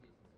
Peace.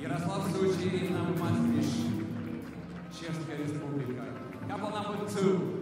Ярославское учение на Москве, Чешская Республика. Капелла номер 2.